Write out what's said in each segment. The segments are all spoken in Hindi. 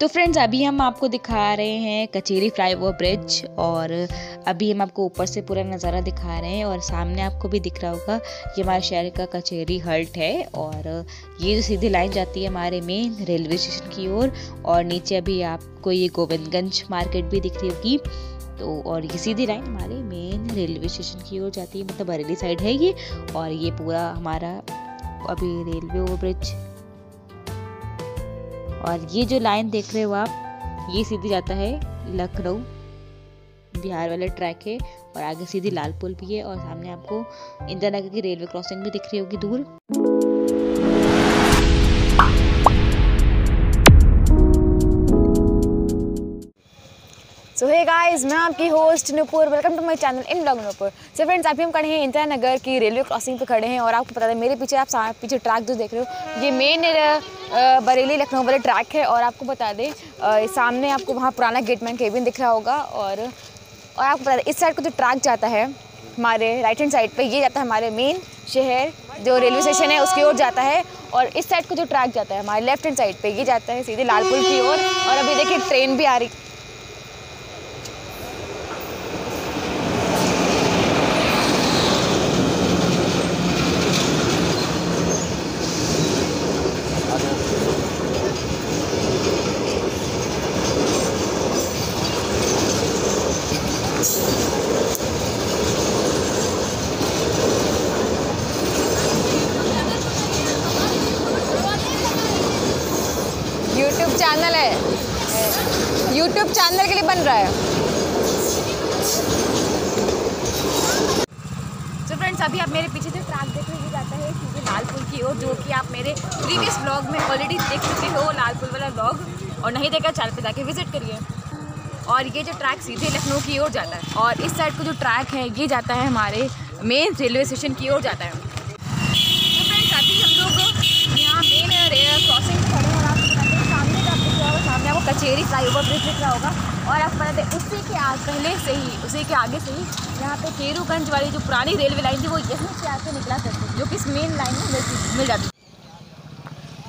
तो फ्रेंड्स अभी हम आपको दिखा रहे हैं कचेरी फ्लाईओवर ब्रिज और अभी हम आपको ऊपर से पूरा नज़ारा दिखा रहे हैं और सामने आपको भी दिख रहा होगा ये हमारे शहर का कचेरी हल्ट है और ये जो सीधी लाइन जाती है हमारे मेन रेलवे स्टेशन की ओर और, और नीचे अभी आपको ये गोविंदगंज मार्केट भी दिख रही होगी। तो और ये सीधी लाइन हमारे मेन रेलवे स्टेशन की ओर जाती है मतलब बरेली साइड है ये और ये पूरा हमारा अभी रेलवे ओवर ब्रिज और ये जो लाइन देख रहे हो आप, ये सीधी जाता है लखनऊ, बिहार वाला ट्रैक है और आगे सीधी लाल पुल भी है और सामने आपको इंदिरा नगर की रेलवे क्रॉसिंग भी दिख रही होगी दूर। सो हे गाइस मैं आपकी host Nupur welcome to my channel in blog Nupur so friends अभी हम खड़े हैं इंदिरा नगर की रेलवे क्रॉसिंग पे खड़े हैं और आपको पता है मेरे पीछे आप पीछे ट्रैक जो देख रहे हो ये मेन बरेली लखनऊ वाले ट्रैक है और आपको बता दें सामने आपको वहाँ पुराना गेटमैन केबिन दिख रहा होगा और और आपको बता दें इस साइड को जो ट्रैक जाता है हमारे राइट हैंड साइड पर ये जाता है हमारे मेन शहर जो रेलवे स्टेशन है उसकी ओर जाता है और इस साइड को जो ट्रैक जाता है हमारे लेफ़्ट हैंड साइड पे ये जाता है सीधे लालपुर की ओर और, और अभी देखिए ट्रेन भी आ रही यूट्यूब चैनल यूट्यूब चैनल के लिए बन रहा है। तो फ्रेंड्स अभी आप मेरे पीछे जो ट्रैक देख रहे जाता है, क्योंकि लाल पुल की ओर, जो कि आप मेरे प्रीवियस ब्लॉग में ऑलरेडी देख चुके हो लाल पुल वाला ब्लॉग और नहीं देखा चैनल पे जाके विज़िट करिए। और ये जो ट्रैक सीधे लखनऊ की ओर जाता है, और इस साइड को जो ट्रैक है, ये जाता है हमारे मेन रेलवे स्टेशन की ओर जाता है तो फ्रेंड्स अभी हम लोग यहाँ मेन क्रॉसिंग खड़े हैं और आपको बताते हैं सामने का आपको होगा सामने आपको कचेरी फ्लाईओवर ब्रिज दिख रहा होगा। और आपको बताते उसी के आग पहले से ही, उसी के आगे से ही यहाँ पे केरूगंज वाली जो पुरानी रेलवे लाइन थी, वो यहीं से आके निकला करती जो कि इस मेन लाइन में मिल जाती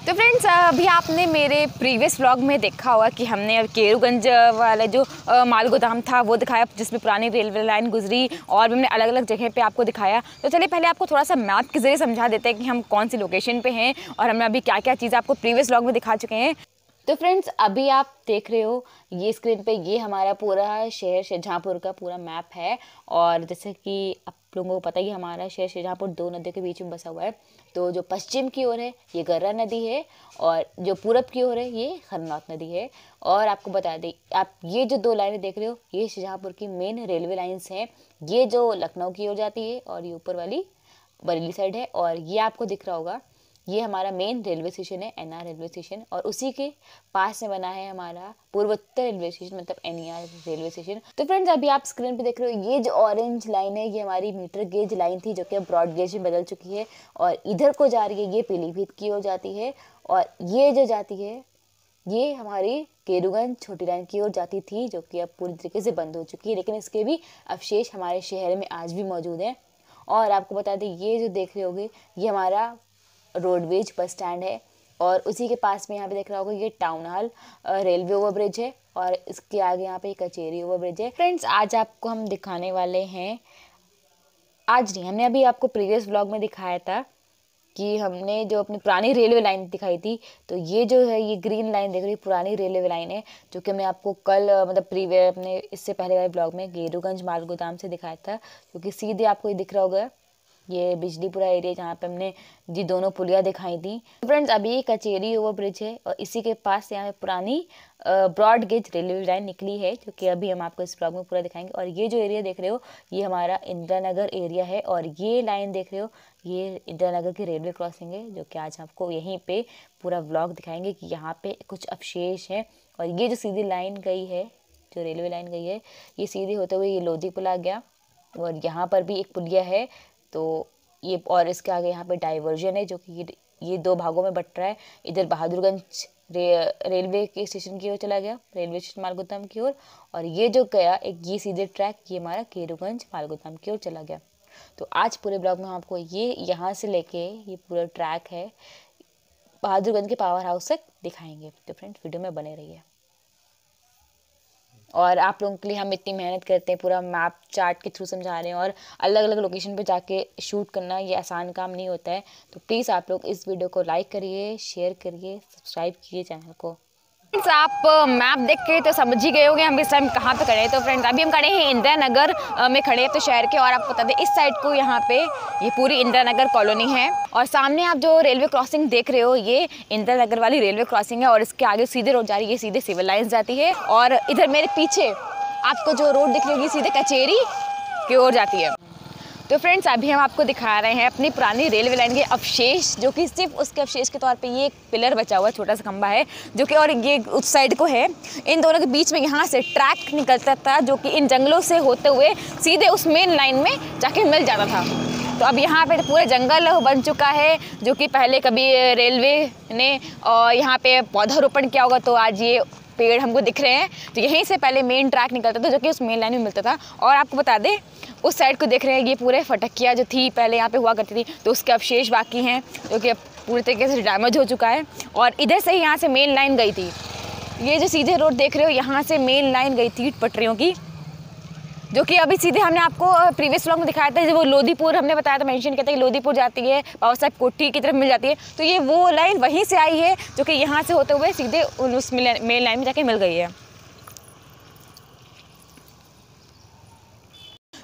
तो फ्रेंड्स अभी आपने मेरे प्रीवियस व्लॉग में देखा होगा कि हमने केरूगंज वाला जो माल गोदाम था, वो दिखाया, जिसमें पुरानी रेलवे लाइन गुजरी और भी हमने अलग अलग जगह पे आपको दिखाया। तो चलिए पहले आपको थोड़ा सा मैप के ज़रिए समझा देते हैं कि हम कौन सी लोकेशन पे हैं और हमने अभी क्या क्या चीज़ आपको प्रीवियस व्लॉग में दिखा चुके हैं। तो फ्रेंड्स अभी आप देख रहे हो, ये स्क्रीन पे ये हमारा पूरा शहर शाहजहाँपुर का पूरा मैप है और जैसे कि आप लोगों को पता ही हमारा शहर शाहजहाँपुर दो नदियों के बीच में बसा हुआ है। तो जो पश्चिम की ओर है, ये गर्रा नदी है और जो पूरब की ओर है, ये खरनौत नदी है। और आपको बता दें, आप ये जो दो लाइनें देख रहे हो, ये शाहजहाँपुर की मेन रेलवे लाइन्स हैं। ये जो लखनऊ की ओर जाती है और ये ऊपर वाली बरेली साइड है और ये आपको दिख रहा होगा ये हमारा मेन रेलवे स्टेशन है एनआर रेलवे स्टेशन और उसी के पास में बना है हमारा पूर्वोत्तर रेलवे स्टेशन मतलब एनआर रेलवे स्टेशन तो फ्रेंड्स अभी आप स्क्रीन पे देख रहे हो, ये जो ऑरेंज लाइन है, ये हमारी मीटर गेज लाइन थी, जो कि अब ब्रॉड गेज में बदल चुकी है, और इधर को जा रही है, ये पीलीभीत की ओर जाती है, और ये जो जाती है, ये हमारी केरूगंज छोटी लाइन की ओर जाती थी, जो कि अब पूरी तरीके से बंद हो चुकी है, लेकिन इसके भी अवशेष हमारे शहर में आज भी मौजूद हैं। और आपको बता दें, ये जो देख रहे होगे, ये हमारा रोडवेज़ बस स्टैंड है और उसी के पास में यहाँ पे देख रहा होगा, ये town hall railway over bridge है और इसके आगे यहाँ पे कचेरी ओवर ब्रिज है। फ्रेंड्स, आज आपको हम दिखाने वाले हैं, आज नहीं, हमने अभी आपको प्रीवियस ब्लॉग में दिखाया था कि हमने जो अपनी पुरानी रेलवे लाइन दिखाई थी तो ये जो है, ये ग्रीन लाइन देख रही है पुरानी रेलवे लाइन है, जो कि हमने आपको कल मतलब प्रीवियस अपने इससे पहले वाले ब्लॉग में गेरूगंज माल गोदाम से दिखाया था क्योंकि सीधे आपको ये दिख रहा होगा। ये बिजलीपुरा एरिया जहाँ पे हमने जी दोनों पुलिया दिखाई थी फ्रेंड्स अभी कचेरी ओवर ब्रिज है और इसी के पास से यहाँ पे पुरानी ब्रॉड गेज रेलवे लाइन निकली है, जो कि अभी हम आपको इस ब्लॉग में पूरा दिखाएँगे। और ये जो एरिया देख रहे हो, ये हमारा इंदिरा नगर एरिया है और ये लाइन देख रहे हो, ये इंदिरा नगर की रेलवे क्रॉसिंग है, जो कि आज आपको यहीं पे पूरा ब्लॉग दिखाएँगे कि यहाँ पे कुछ अवशेष हैं। और ये जो सीधी लाइन गई है, जो रेलवे लाइन गई है, ये सीधी होते हुए ये लोधी पुल आ गया और यहाँ पर भी एक पुलिया है तो ये और इसके आगे यहाँ पे डाइवर्जन है जो कि ये दो भागों में बट रहा है। इधर बहादुरगंज रे, रेलवे के स्टेशन की ओर चला गया रेलवे स्टेशन मालगोदाम की ओर और ये जो गया एक ये सीधे ट्रैक ये हमारा केरूगंज मालगोदाम की ओर चला गया। तो आज पूरे ब्लॉग में हम आपको ये यहाँ से लेके ये पूरा ट्रैक है बहादुरगंज के पावर हाउस तक दिखाएँगे। तो फ्रेंड्स वीडियो में बने रहिए। और आप लोगों के लिए हम इतनी मेहनत करते हैं, पूरा मैप चार्ट के थ्रू समझा रहे हैं और अलग अलग लोकेशन पे जाके शूट करना ये आसान काम नहीं होता है। तो प्लीज़ आप लोग इस वीडियो को लाइक करिए शेयर करिए सब्सक्राइब कीजिए चैनल को। फ्रेंड्स आप मैप देख के तो समझ ही गए होंगे हम इस टाइम कहाँ पे खड़े हैं। तो फ्रेंड्स अभी हम खड़े हैं इंदिरा नगर में खड़े हैं तो शहर के और आपको बता दें, इस साइड को यहाँ पे ये पूरी इंदिरा नगर कॉलोनी है। और सामने आप जो रेलवे क्रॉसिंग देख रहे हो, ये इंदिरा नगर वाली रेलवे क्रॉसिंग है और इसके आगे सीधे रोड जा रही है, सीधे सिविल लाइन्स जाती है। और इधर मेरे पीछे आपको जो रोड दिख रही सीधे कचेरी की ओर जाती है। तो फ्रेंड्स अभी हम आपको दिखा रहे हैं अपनी पुरानी रेलवे लाइन के अवशेष, जो कि सिर्फ़ उसके अवशेष के तौर पे ये एक पिलर बचा हुआ छोटा सा खंबा है, जो कि और ये उस साइड को है। इन दोनों के बीच में यहाँ से ट्रैक निकलता था, जो कि इन जंगलों से होते हुए सीधे उस मेन लाइन में जाके मिल जाता था। तो अब यहाँ पे पूरा जंगल बन चुका है, जो कि पहले कभी रेलवे ने, और यहाँ पे पौधारोपण किया होगा तो आज ये पेड़ हमको दिख रहे हैं। तो यहीं से पहले मेन ट्रैक निकलता था जो कि उस मेन लाइन में मिलता था। और आपको बता दें, उस साइड को देख रहे हैं, ये पूरे फटकिया जो थी, पहले यहाँ पे हुआ करती थी तो उसके अवशेष बाकी हैं, जो कि अब पूरे तरीके से डैमेज हो चुका है। और इधर से ही यहाँ से मेन लाइन गई थी। ये जो सीधे रोड देख रहे हो, यहाँ से मेन लाइन गई थी पटरियों की। जो कि अभी सीधे हमने आपको प्रीवियस व्लॉग में दिखाया था जब वो लोधीपुर हमने बताया था मेंशन किया था कि लोधीपुर जाती है, बाबा साहब कोठी की तरफ़ मिल जाती है। तो ये वो लाइन वहीं से आई है, जो कि यहाँ से होते हुए सीधे उस मेन लाइन में जाके मिल गई है।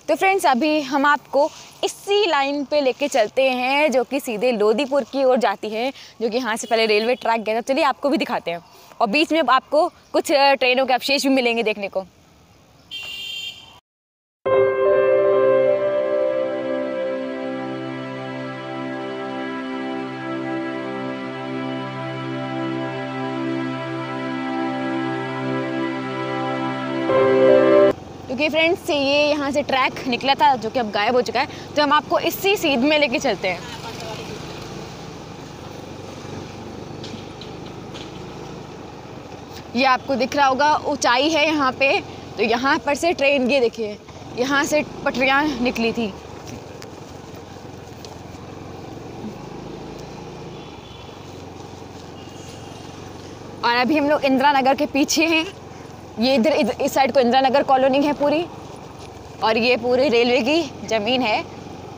तो फ्रेंड्स अभी हम आपको इसी लाइन पे लेके चलते हैं, जो कि सीधे लोधीपुर की ओर जाती है, जो कि यहाँ से पहले रेलवे ट्रैक गया था। चलिए आपको भी दिखाते हैं। और बीच में आपको कुछ ट्रेनों के अवशेष भी मिलेंगे देखने को। क्योंकि फ्रेंड्स ये यहाँ से ट्रैक निकला था, जो कि अब गायब हो चुका है। तो हम आपको इसी सीध में लेके चलते हैं। ये आपको दिख रहा होगा, ऊंचाई है यहाँ पे। तो यहाँ पर से ट्रेन ये देखिए। यहाँ से पटरियाँ निकली थी। और अभी हम लोग इंदिरा नगर के पीछे हैं। ये इधर इस साइड को इंदिरा नगर कॉलोनी है पूरी। और ये पूरी रेलवे की ज़मीन है।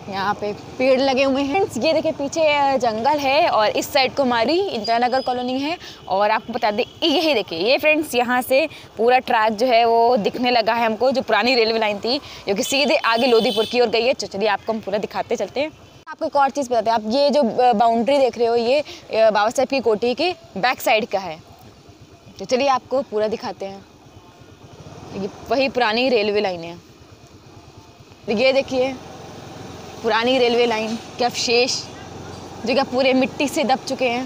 यहाँ पे पेड़ लगे हुए हैं। ये देखिए, पीछे जंगल है और इस साइड को हमारी इंदिरा नगर कॉलोनी है। और आपको बता दें, यही देखिए, ये फ्रेंड्स यहाँ से पूरा ट्रैक जो है वो दिखने लगा है हमको, जो पुरानी रेलवे लाइन थी, जो कि सीधे आगे लोधीपुर की ओर गई है। चलिए, आपको हम पूरा दिखाते चलते हैं। आपको एक और चीज़ बताते हैं आप ये जो बाउंड्री देख रहे हो, ये बाबा साहेब की कोठी के बैक साइड का है। तो चलिए, आपको पूरा दिखाते हैं। वही पुरानी रेलवे लाइन है। ये देखिए, पुरानी रेलवे लाइन के अवशेष जो क्या पूरे मिट्टी से दब चुके हैं।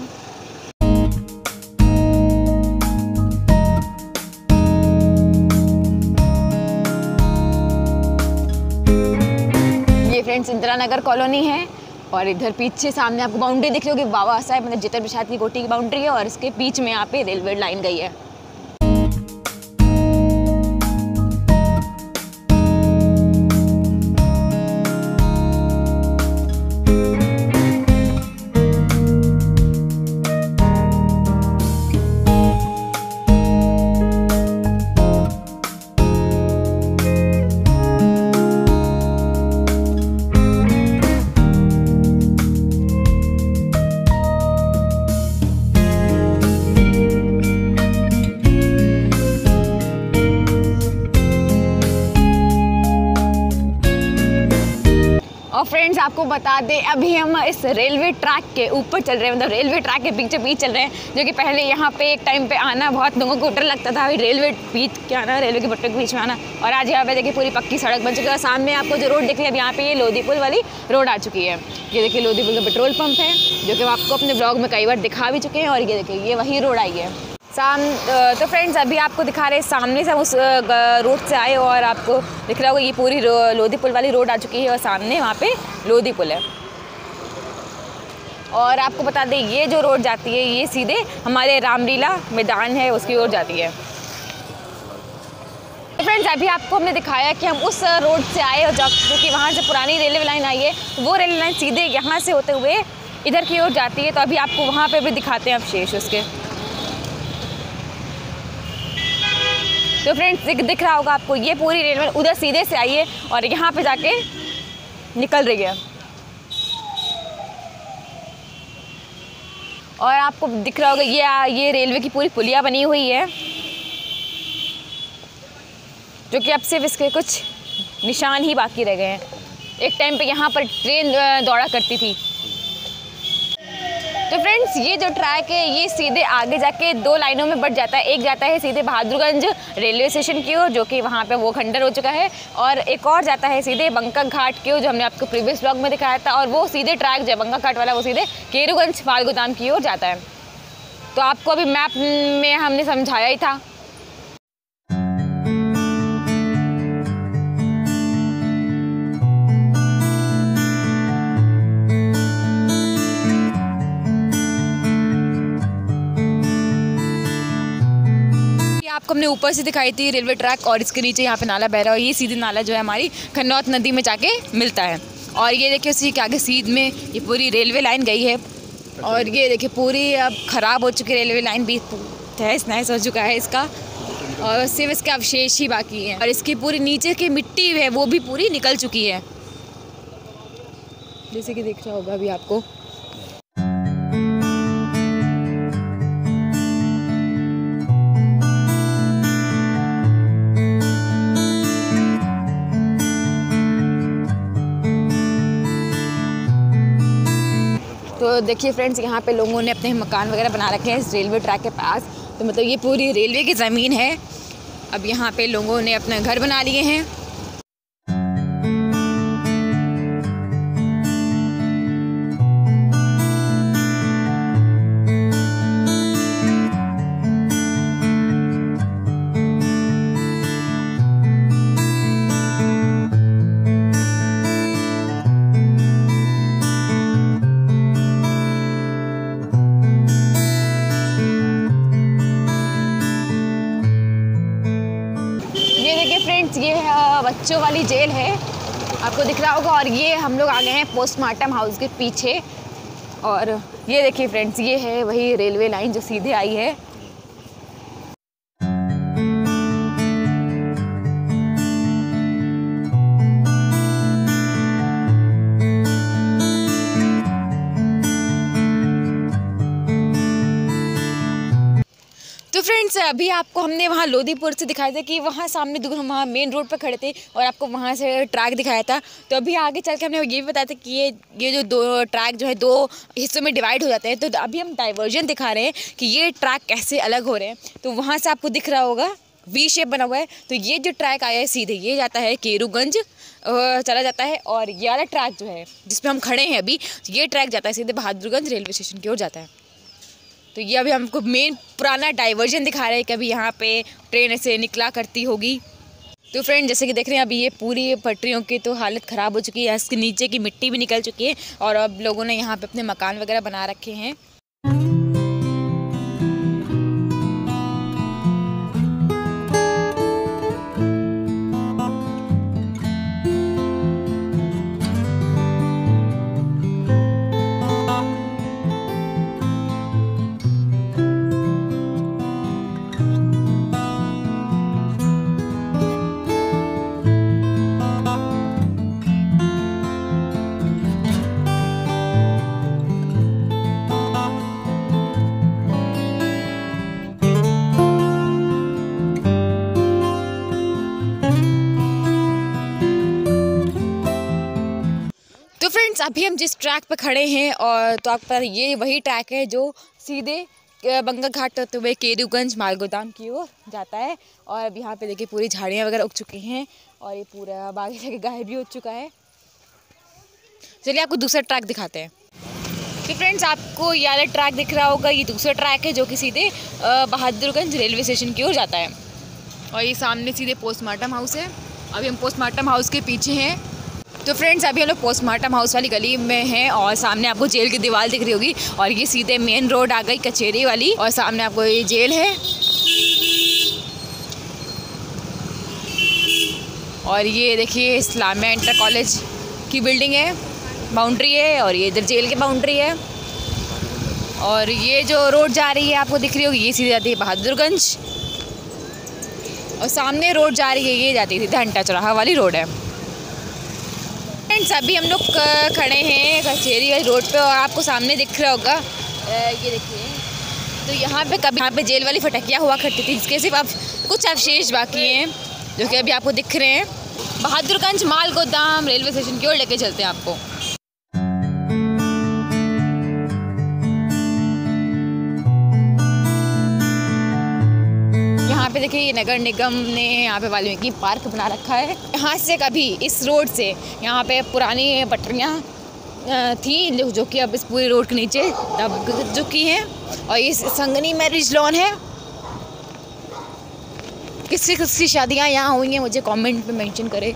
ये फ्रेंड्स इंदिरा नगर कॉलोनी है, और इधर पीछे सामने आपको बाउंड्री दिख रही होगी। बाबा साहेब मतलब जितर प्रसाद की कोठी की बाउंड्री है, और इसके बीच में यहाँ पे रेलवे लाइन गई है। आपको बता दें, अभी हम इस रेलवे ट्रैक के ऊपर चल रहे हैं मतलब रेलवे ट्रैक के पीछे बीच चल रहे हैं, जो कि पहले यहाँ पे एक टाइम पे आना बहुत लोगों को डर लगता था, अभी रेलवे बीच के आना, रेलवे के पट्टे के बीच में आना, और आज यहाँ पे देखिए पूरी पक्की सड़क बन चुकी है सामने आपको जो रोड दिख रही है, अब यहाँ पे ये लोधीपुल वाली रोड आ चुकी है। ये देखिए लोधीपुल का पेट्रोल पंप है, जो कि आपको अपने ब्लॉग में कई बार दिखा भी चुके हैं, और ये देखिए, ये वही रोड आई है। साम तो फ्रेंड्स अभी आपको दिखा रहे हैं, सामने से हम उस रोड से आए और आपको दिख रहा होगा ये पूरी लोधी पुल वाली रोड आ चुकी है और सामने वहाँ पे लोधी पुल है। और आपको बता दें, ये जो रोड जाती है, ये सीधे हमारे रामलीला मैदान है, उसकी ओर जाती है। फ्रेंड्स अभी आपको हमने दिखाया कि हम उस रोड से आए और जो कि वहाँ से पुरानी रेलवे लाइन आई है वो रेलवे लाइन सीधे यहाँ से होते हुए इधर की ओर जाती है तो अभी आपको वहाँ पे भी दिखाते हैं अवशेष उसके। तो फ्रेंड्स दिख रहा होगा आपको, ये पूरी रेलवे उधर सीधे से आई है और यहाँ पे जाके निकल रही है। और आपको दिख रहा होगा, ये ये रेलवे की पूरी पुलिया बनी हुई है, जो कि अब सिर्फ़ इसके कुछ निशान ही बाकी रह गए हैं। एक टाइम पे यहाँ पर ट्रेन दौड़ा करती थी। तो फ्रेंड्स ये जो ट्रैक है, ये सीधे आगे जाके दो लाइनों में बढ़ जाता है। एक जाता है सीधे बहादुरगंज रेलवे स्टेशन की ओर, जो कि वहाँ पे वो खंडर हो चुका है। और एक और जाता है सीधे बंका घाट की ओर, जो हमने आपको प्रीवियस ब्लॉग में दिखाया था। और वो सीधे ट्रैक जो बंका घाट वाला, वो सीधे केरूगंज फाल की ओर जाता है। तो आपको अभी मैप में हमने समझाया ही था। हमने ऊपर से दिखाई थी रेलवे ट्रैक और इसके नीचे यहाँ पे नाला बह रहा है और ये सीधी नाला जो है हमारी खन्नौत नदी में जाके मिलता है। और ये देखिए उसी के आगे सीध में ये पूरी रेलवे लाइन गई है। और ये देखिए पूरी अब ख़राब हो चुकी रेलवे लाइन भी। तहस नहस हो चुका है इसका। और सिर्फ़ इसके अवशेष ही बाकी हैं। और इसकी पूरी नीचे की मिट्टी है, वो भी पूरी निकल चुकी है। जैसे कि देख रहा होगा अभी आपको। तो देखिए फ्रेंड्स यहाँ पे लोगों ने अपने मकान वगैरह बना रखे हैं इस रेलवे ट्रैक के पास। तो मतलब ये पूरी रेलवे की ज़मीन है। अब यहाँ पे लोगों ने अपना घर बना लिए हैं। आपको दिख रहा होगा और ये हम लोग आ गए हैं पोस्टमार्टम हाउस के पीछे और ये देखिए फ्रेंड्स ये है वही रेलवे लाइन जो सीधे आई है। फ्रेंड्स अभी आपको हमने वहाँ लोधीपुर से दिखाया था कि वहाँ सामने दूर हम वहाँ मेन रोड पर खड़े थे और आपको वहाँ से ट्रैक दिखाया था। तो अभी आगे चल के हमने ये भी बताया था कि ये ये जो दो ट्रैक जो है, दो हिस्सों में डिवाइड हो जाते हैं। तो अभी हम डाइवर्जन दिखा रहे हैं कि ये ट्रैक कैसे अलग हो रहे हैं। तो वहाँ से आपको दिख रहा होगा वी शेप बना हुआ है। तो ये जो ट्रैक आया है, सीधे ये जाता है केरूगंज चला जाता है और ये वाला ट्रैक जो है, जिसपे हम खड़े हैं अभी, ये ट्रैक जाता है सीधे बहादुरगंज रेलवे स्टेशन की ओर जाता है। तो ये अभी हमको मेन पुराना डाइवर्जन दिखा रहे हैं कि अभी यहाँ पे ट्रेन ऐसे निकला करती होगी। तो फ्रेंड जैसे कि देख रहे हैं, अभी ये पूरी पटरियों की तो हालत ख़राब हो चुकी है। इसके नीचे की मिट्टी भी निकल चुकी है और अब लोगों ने यहाँ पे अपने मकान वगैरह बना रखे हैं। अभी हम जिस ट्रैक पर खड़े हैं, और तो आप पता ये वही ट्रैक है जो सीधे बंगा घाट होते हुए केरूगंज मालगोदाम की ओर जाता है। और अब यहाँ पे देखिए पूरी झाड़ियाँ वगैरह उग चुकी हैं, और ये पूरा बागी जगह गाय भी उग चुका है। चलिए आपको दूसरा ट्रैक दिखाते हैं। तो फ्रेंड्स आपको ये वाला ट्रैक दिख रहा होगा, ये दूसरा ट्रैक है जो कि सीधे बहादुरगंज रेलवे स्टेशन की ओर जाता है। और ये सामने सीधे पोस्टमार्टम हाउस है। अभी हम पोस्टमार्टम हाउस के पीछे हैं। तो फ्रेंड्स अभी हम लोग पोस्टमार्टम हाउस वाली गली में हैं और सामने आपको जेल की दीवार दिख रही होगी और ये सीधे मेन रोड आ गई कचेरी वाली और सामने आपको ये जेल है। और ये देखिए, इस्लामिया इंटर कॉलेज की बिल्डिंग है बाउंड्री है और ये इधर जेल की बाउंड्री है। और ये जो रोड जा रही है, आपको दिख रही होगी, ये सीधे जाती है बहादुरगंज। और सामने रोड जा रही है, ये जाती है थी घंटा चौराहा वाली रोड है। फ्रेंड्स अभी हम लोग खड़े हैं कचेरी रोड पे और आपको सामने दिख रहा होगा। ये देखिए। तो यहाँ पे कभी यहाँ पे जेल वाली फटकिया हुआ करती थी, जिसके सिर्फ़ अब कुछ अवशेष बाकी हैं, जो कि अभी आपको दिख रहे हैं। बहादुरगंज माल गोदाम रेलवे स्टेशन की ओर लेके चलते हैं आपको। पे देखिए नगर निगम ने यहाँ पे वाल्मीकि पार्क बना रखा है। यहाँ से कभी इस रोड से यहाँ पे पुरानी पटरियाँ थी जो कि अब इस पूरी रोड के नीचे दब चुकी हैं। और ये संगनी मैरिज लॉन है। किसकी किसकी शादियाँ यहाँ हुई हैं मुझे कमेंट में मेंशन करें।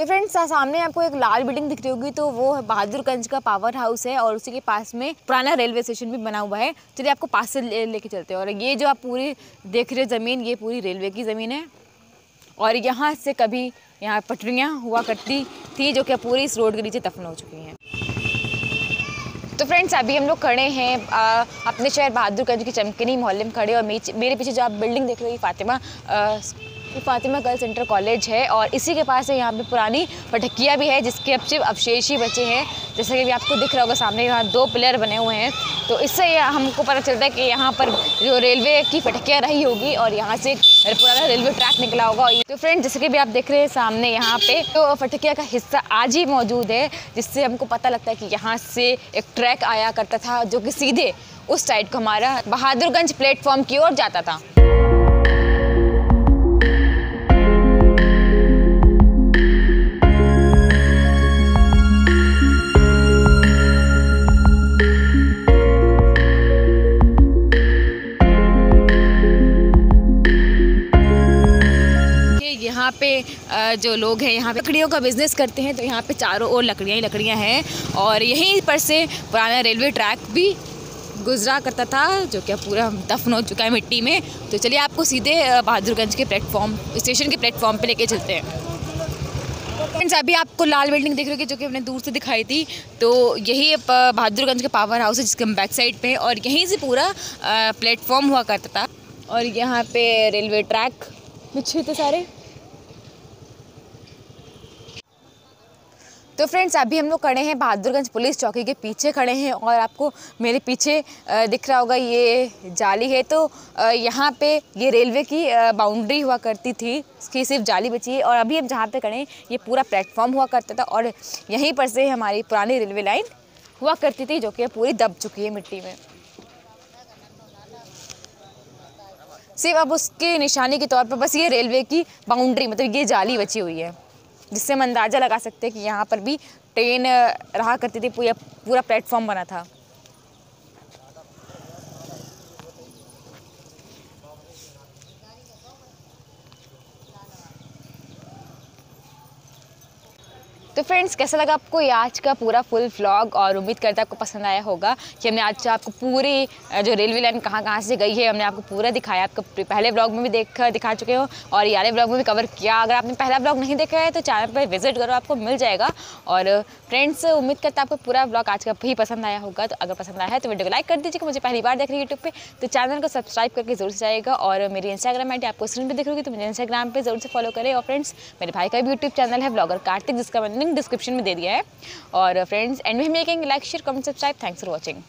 तो फ्रेंड्स सामने आपको एक लाल बिल्डिंग दिख रही होगी तो वो बहादुरगंज का पावर हाउस है और उसी के पास में पुराना रेलवे स्टेशन भी बना हुआ है। चलिए आपको पास से लेके ले चलते हैं। और ये जो आप पूरी देख रहे ज़मीन ये पूरी रेलवे की ज़मीन है। और यहाँ से कभी यहाँ पटरियाँ हुआ करती थी जो कि पूरी इस रोड के नीचे दफन हो चुकी हैं। तो फ्रेंड्स अभी हम लोग खड़े हैं आ, अपने शहर बहादुरगंज की चमकनी मोहल्ले में खड़े और मेरे पीछे जो आप बिल्डिंग देख रहे हो फातिमा ये फातिमा गर्ल्स इंटर कॉलेज है और इसी के पास है यहाँ पे पुरानी पटकिया भी है जिसके अब सिर्फ़ अवशेष ही बचे हैं। जैसे कि आपको दिख रहा होगा, सामने यहाँ दो पिलर बने हुए हैं। तो इससे हमको पता चलता है कि यहाँ पर जो रेलवे की पटकिया रही होगी और यहाँ से पुराना रेलवे ट्रैक निकला होगा। और तो फ्रेंड जैसे कि भी आप देख रहे हैं सामने यहाँ पे तो फटकिया का हिस्सा आज ही मौजूद है, जिससे हमको पता लगता है कि यहाँ से एक ट्रैक आया करता था, जो कि सीधे उस साइड को हमारा बहादुरगंज प्लेटफॉर्म की ओर जाता था। यहाँ पे जो लोग हैं, यहाँ पे लकड़ियों का बिज़नेस करते हैं तो यहाँ पे चारों ओर लकड़ियाँ ही लकड़ियाँ हैं। और यहीं पर से पुराना रेलवे ट्रैक भी गुजरा करता था, जो कि पूरा दफन हो चुका है मिट्टी में। तो चलिए आपको सीधे बहादुरगंज के प्लेटफॉर्म स्टेशन के प्लेटफॉर्म पे लेके चलते हैं। फ्रेंड्स अभी आपको लाल बिल्डिंग दिख रही है जो कि हमने दूर से दिखाई थी। तो यही बहादुरगंज का पावर हाउस है, जिसके हम बैक साइड पे और यहीं से पूरा प्लेटफॉर्म हुआ करता था। और यहाँ पे रेलवे ट्रैक बिछे थे सारे। तो फ्रेंड्स, अभी हम लोग खड़े हैं बहादुरगंज पुलिस चौकी के पीछे खड़े हैं और आपको मेरे पीछे दिख रहा होगा ये जाली है। तो यहाँ पे ये रेलवे की बाउंड्री हुआ करती थी, इसकी सिर्फ़ जाली बची है और अभी हम जहाँ पे खड़े हैं, ये पूरा प्लेटफॉर्म हुआ करता था और यहीं पर से हमारी पुरानी रेलवे लाइन हुआ करती थी, जो कि पूरी दब चुकी है मिट्टी में। सिर्फ़ अब उसके निशानी के तौर पर बस ये रेलवे की बाउंड्री मतलब ये जाली बची हुई है। जिससे हम अंदाज़ा लगा सकते हैं कि यहाँ पर भी ट्रेन रहा करती थी, पूरा पूरा प्लेटफॉर्म बना था। तो फ्रेंड्स कैसा लगा आपको ये आज का पूरा फुल व्लॉग और उम्मीद करता है आपको पसंद आया होगा कि हमने आज आपको पूरी जो रेलवे लाइन कहाँ कहाँ से गई है, हमने आपको पूरा दिखाया। आपको पहले ब्लॉग में भी देख, दिखा चुके हो और यारे ब्लॉग में भी कवर किया। अगर आपने पहला ब्लॉग नहीं देखा है तो चैनल पर विज़िट करो, आपको मिल जाएगा। और फ्रेंड्स उम्मीद करता है आपको पूरा ब्लॉग आज का भी पसंद आया होगा। तो अगर पसंद आया है तो वीडियो को लाइक कर दीजिएगा। मुझे पहली बार देख रही है यूट्यूब पर तो चैनल को सब्सक्राइब करके ज़रूर से जाएगा और मेरी इंस्टाग्राम आई आपको स्क्रीन पर देख रही तो मुझे इंस्टाग्राम पर ज़रूर से फॉलो करें। और फ्रेंड्स मेरे भाई का भी यूट्यूब चैनल है ब्लॉगर कार्तिक, जिसका मैंने लिंक डिस्क्रिप्शन में दे दिया है। और friends and we making like share comment subscribe thanks for watching